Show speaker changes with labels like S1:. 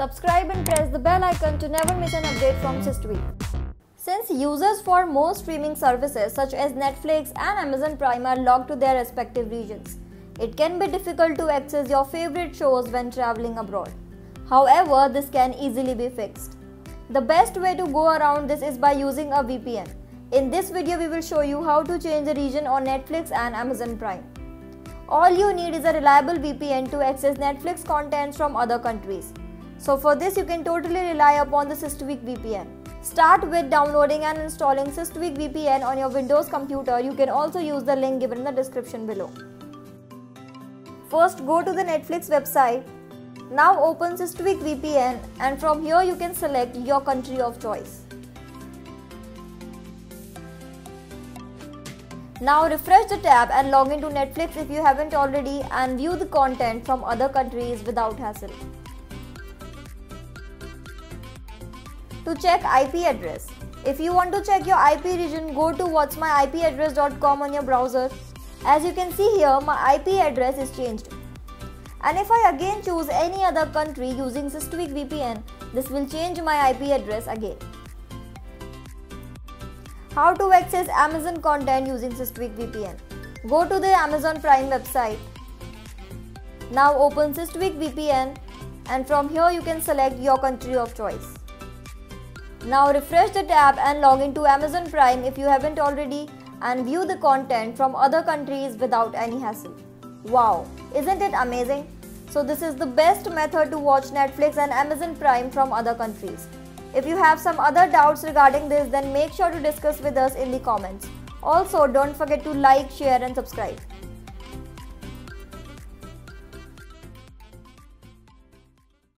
S1: Subscribe and press the bell icon to never miss an update from Systweak. Since users for most streaming services such as Netflix and Amazon Prime are locked to their respective regions, it can be difficult to access your favorite shows when traveling abroad. However, this can easily be fixed. The best way to go around this is by using a VPN. In this video, we will show you how to change the region on Netflix and Amazon Prime. All you need is a reliable VPN to access Netflix contents from other countries. So for this you can totally rely upon the Systweak VPN. Start with downloading and installing Systweak VPN on your Windows computer. You can also use the link given in the description below. First go to the Netflix website. Now open Systweak VPN and from here you can select your country of choice. Now refresh the tab and log into Netflix if you haven't already and view the content from other countries without hassle. To check IP address. If you want to check your IP region, go to whatsmyipaddress.com on your browser. As you can see here, my IP address is changed. And if I again choose any other country using Systweak VPN, this will change my IP address again. How to access Amazon content using Systweak VPN. Go to the Amazon Prime website. Now open Systweak VPN and from here you can select your country of choice. Now refresh the tab and log into Amazon Prime if you haven't already and view the content from other countries without any hassle. Wow, isn't it amazing? So this is the best method to watch Netflix and Amazon Prime from other countries. If you have some other doubts regarding this then make sure to discuss with us in the comments. Also don't forget to like, share and subscribe.